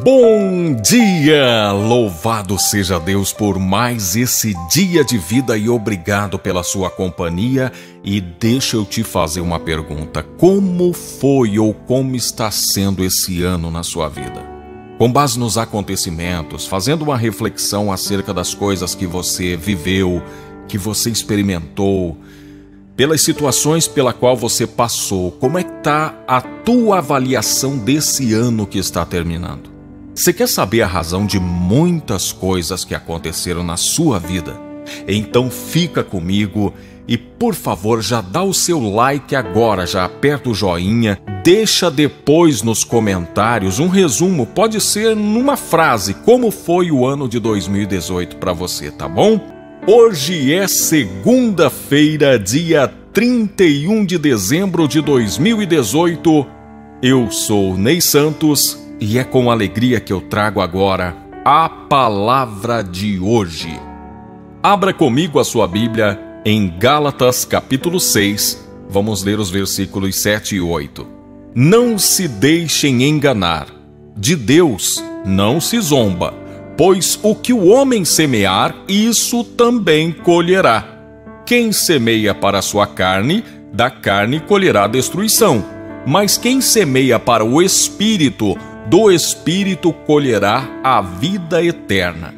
Bom dia! Louvado seja Deus por mais esse dia de vida e obrigado pela sua companhia. E deixa eu te fazer uma pergunta: como foi ou como está sendo esse ano na sua vida? Com base nos acontecimentos, fazendo uma reflexão acerca das coisas que você viveu, que você experimentou, pelas situações pela qual você passou, como é que está a tua avaliação desse ano que está terminando? Você quer saber a razão de muitas coisas que aconteceram na sua vida? Então fica comigo e por favor já dá o seu like agora, já aperta o joinha, deixa depois nos comentários um resumo, pode ser numa frase, como foi o ano de 2018 para você, tá bom? Hoje é segunda-feira, dia 31 de dezembro de 2018. Eu sou Ney Santos e é com alegria que eu trago agora a palavra de hoje. Abra comigo a sua Bíblia em Gálatas capítulo 6. Vamos ler os versículos 7 e 8. Não se deixem enganar. De Deus não se zomba, pois o que o homem semear, isso também colherá. Quem semeia para a sua carne, da carne colherá destruição. Mas quem semeia para o espírito, do Espírito colherá a vida eterna.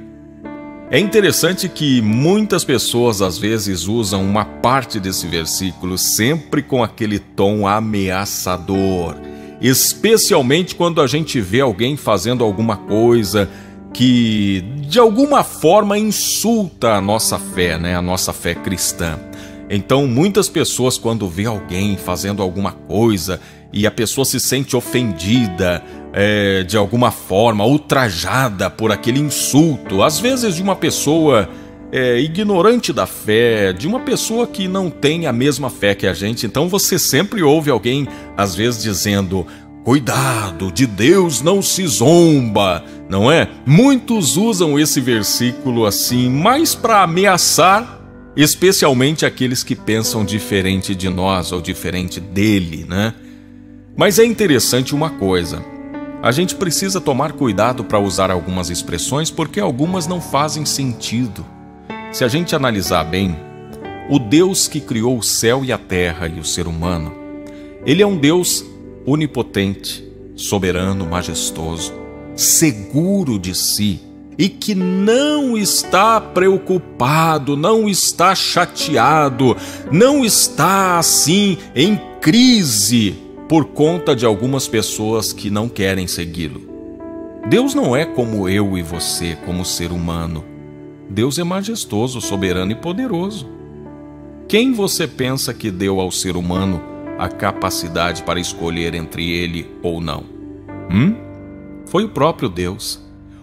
É interessante que muitas pessoas às vezes usam uma parte desse versículo sempre com aquele tom ameaçador, especialmente quando a gente vê alguém fazendo alguma coisa que de alguma forma insulta a nossa fé, né, a nossa fé cristã. Então, muitas pessoas quando vê alguém fazendo alguma coisa e a pessoa se sente ofendida, é, de alguma forma, ultrajada por aquele insulto, às vezes de uma pessoa é, ignorante da fé, de uma pessoa que não tem a mesma fé que a gente. Então você sempre ouve alguém, às vezes, dizendo: Cuidado, de Deus não se zomba, não é? Muitos usam esse versículo assim, mais para ameaçar, especialmente aqueles que pensam diferente de nós ou diferente dele, né? Mas é interessante uma coisa. A gente precisa tomar cuidado para usar algumas expressões porque algumas não fazem sentido. Se a gente analisar bem, o Deus que criou o céu e a terra e o ser humano, ele é um Deus onipotente, soberano, majestoso, seguro de si e que não está preocupado, não está chateado, não está assim em crise por conta de algumas pessoas que não querem segui-lo. Deus não é como eu e você, como ser humano. Deus é majestoso, soberano e poderoso. Quem você pensa que deu ao ser humano a capacidade para escolher entre ele ou não? Hum? Foi o próprio Deus.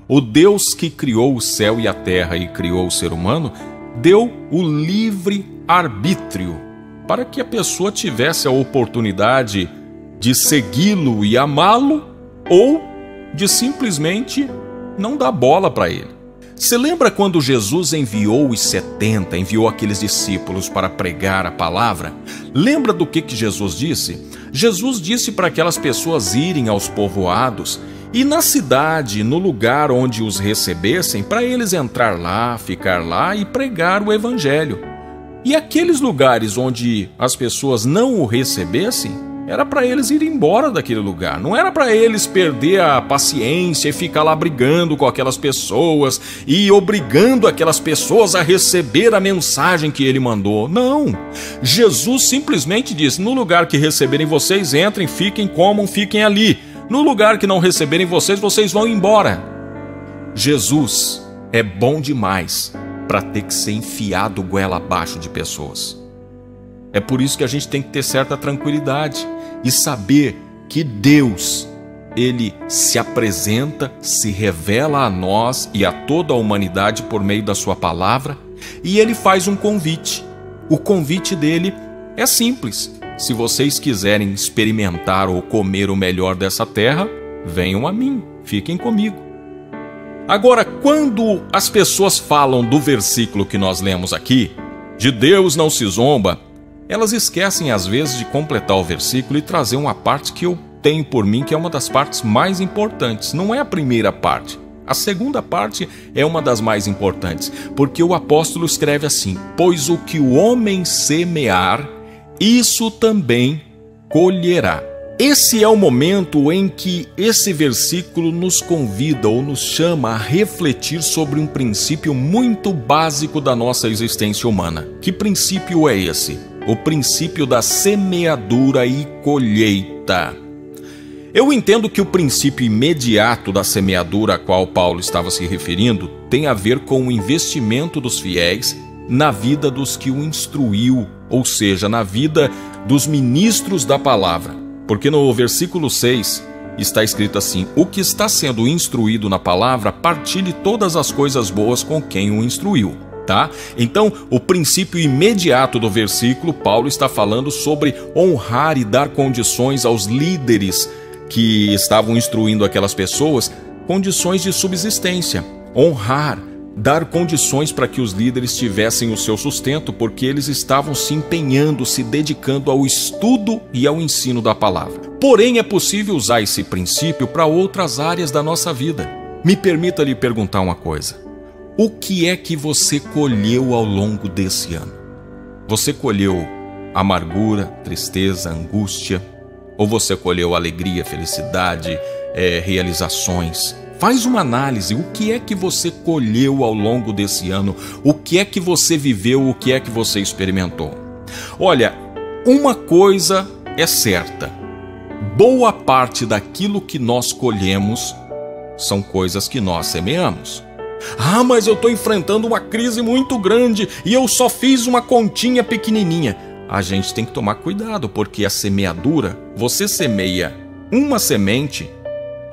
O Deus que criou o céu e a terra e criou o ser humano deu o livre arbítrio para que a pessoa tivesse a oportunidade de segui-lo e amá-lo ou de simplesmente não dar bola para ele. Você lembra quando Jesus enviou os 70, enviou aqueles discípulos para pregar a palavra? Lembra do que, que Jesus disse? Jesus disse para aquelas pessoas irem aos povoados e na cidade, no lugar onde os recebessem, para eles entrar lá, ficar lá e pregar o evangelho. E aqueles lugares onde as pessoas não o recebessem, era para eles ir embora daquele lugar. Não era para eles perder a paciência e ficar lá brigando com aquelas pessoas e obrigando aquelas pessoas a receber a mensagem que ele mandou. Não. Jesus simplesmente disse: no lugar que receberem vocês, entrem, fiquem, comam, fiquem ali. No lugar que não receberem vocês, vocês vão embora. Jesus é bom demais para ter que ser enfiado goela abaixo de pessoas. É por isso que a gente tem que ter certa tranquilidade e saber que Deus, ele se apresenta, se revela a nós e a toda a humanidade por meio da sua palavra, e ele faz um convite. O convite dele é simples. Se vocês quiserem experimentar ou comer o melhor dessa terra, venham a mim, fiquem comigo. Agora, quando as pessoas falam do versículo que nós lemos aqui, de Deus não se zomba, elas esquecem às vezes de completar o versículo e trazer uma parte que eu tenho por mim que é uma das partes mais importantes. Não é a primeira parte. A segunda parte é uma das mais importantes, porque o apóstolo escreve assim: Pois o que o homem semear, isso também colherá. Esse é o momento em que esse versículo nos convida ou nos chama a refletir sobre um princípio muito básico da nossa existência humana. Que princípio é esse? O princípio da semeadura e colheita. Eu entendo que o princípio imediato da semeadura a qual Paulo estava se referindo tem a ver com o investimento dos fiéis na vida dos que o instruiu, ou seja, na vida dos ministros da palavra. Porque no versículo 6 está escrito assim: O que está sendo instruído na palavra, partilhe todas as coisas boas com quem o instruiu. Tá? Então, o princípio imediato do versículo, Paulo está falando sobre honrar e dar condições aos líderes que estavam instruindo aquelas pessoas, condições de subsistência, honrar, dar condições para que os líderes tivessem o seu sustento, porque eles estavam se empenhando, se dedicando ao estudo e ao ensino da palavra. Porém, é possível usar esse princípio para outras áreas da nossa vida. Me permita lhe perguntar uma coisa: o que é que você colheu ao longo desse ano? Você colheu amargura, tristeza, angústia? Ou você colheu alegria, felicidade, é, realizações? Faz uma análise, o que é que você colheu ao longo desse ano? O que é que você viveu? O que é que você experimentou? Olha, uma coisa é certa. Boa parte daquilo que nós colhemos são coisas que nós semeamos. Ah, mas eu estou enfrentando uma crise muito grande e eu só fiz uma continha pequenininha. A gente tem que tomar cuidado, porque a semeadura, você semeia uma semente,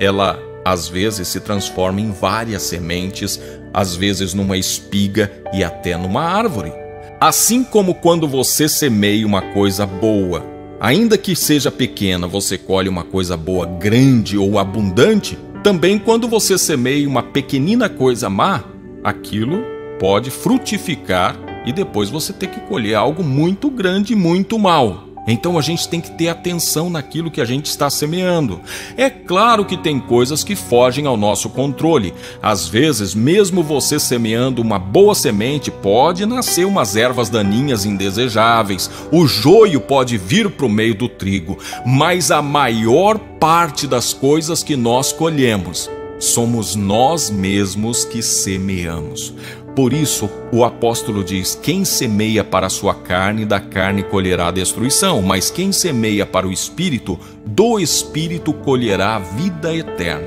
ela às vezes se transforma em várias sementes, às vezes numa espiga e até numa árvore. Assim como quando você semeia uma coisa boa, ainda que seja pequena, você colhe uma coisa boa grande ou abundante, também quando você semeia uma pequenina coisa má, aquilo pode frutificar e depois você ter que colher algo muito grande e muito mal. Então a gente tem que ter atenção naquilo que a gente está semeando. É claro que tem coisas que fogem ao nosso controle. Às vezes, mesmo você semeando uma boa semente, pode nascer umas ervas daninhas indesejáveis. O joio pode vir para o meio do trigo, mas a maior parte das coisas que nós colhemos somos nós mesmos que semeamos. Por isso, o apóstolo diz: Quem semeia para a sua carne, da carne colherá destruição, mas quem semeia para o espírito, do espírito colherá a vida eterna.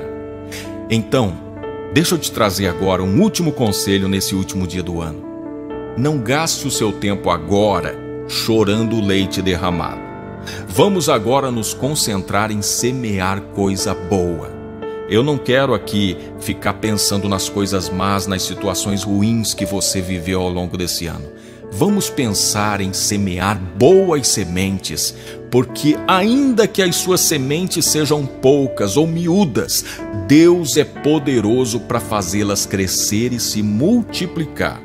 Então, deixa eu te trazer agora um último conselho nesse último dia do ano. Não gaste o seu tempo agora chorando o leite derramado. Vamos agora nos concentrar em semear coisa boa eu não quero aqui ficar pensando nas coisas más, nas situações ruins que você viveu ao longo desse ano. Vamos pensar em semear boas sementes, porque, ainda que as suas sementes sejam poucas ou miúdas, Deus é poderoso para fazê-las crescer e se multiplicar.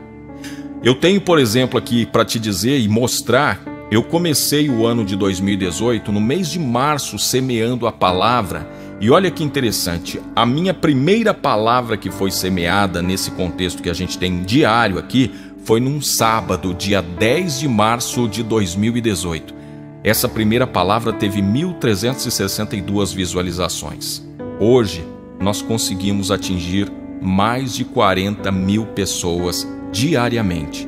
Eu tenho, por exemplo, aqui para te dizer e mostrar eu comecei o ano de 2018 no mês de março semeando a palavra e olha que interessante, a minha primeira palavra que foi semeada nesse contexto que a gente tem diário aqui foi num sábado, dia 10 de março de 2018. Essa primeira palavra teve 1.362 visualizações. Hoje, nós conseguimos atingir mais de 40 mil pessoas diariamente.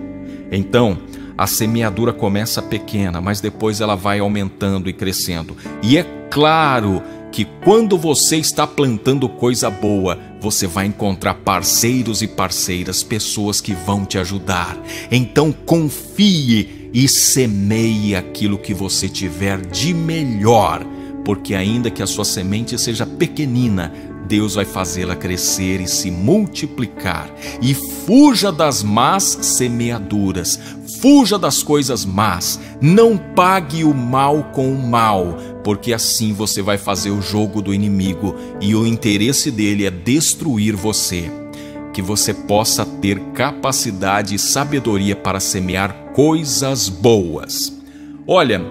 Então, a semeadura começa pequena, mas depois ela vai aumentando e crescendo. E é claro que quando você está plantando coisa boa, você vai encontrar parceiros e parceiras, pessoas que vão te ajudar. Então confie e semeie aquilo que você tiver de melhor, porque ainda que a sua semente seja pequenina, Deus vai fazê-la crescer e se multiplicar. E fuja das más semeaduras, fuja das coisas más, não pague o mal com o mal, porque assim você vai fazer o jogo do inimigo e o interesse dele é destruir você. Que você possa ter capacidade e sabedoria para semear coisas boas. Olha,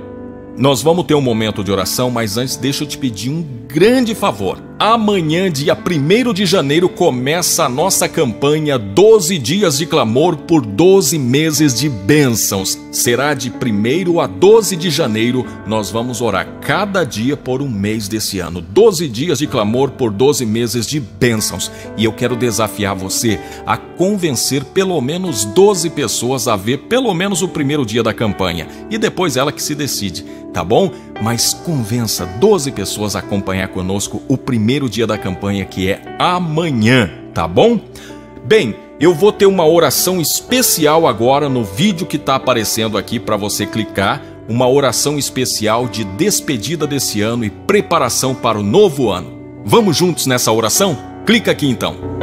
nós vamos ter um momento de oração, mas antes deixa eu te pedir um grande favor. Amanhã, dia 1 de janeiro, começa a nossa campanha 12 dias de clamor por 12 meses de bênçãos. Será de 1 a 12 de janeiro, nós vamos orar cada dia por um mês desse ano. 12 dias de clamor por 12 meses de bênçãos. E eu quero desafiar você a convencer pelo menos 12 pessoas a ver pelo menos o primeiro dia da campanha. E depois ela que se decide, tá bom? Mas convença 12 pessoas a acompanhar conosco o primeiro dia da campanha, que é amanhã, tá bom? Bem, eu vou ter uma oração especial agora no vídeo que está aparecendo aqui para você clicar. Uma oração especial de despedida desse ano e preparação para o novo ano. Vamos juntos nessa oração? Clica aqui então.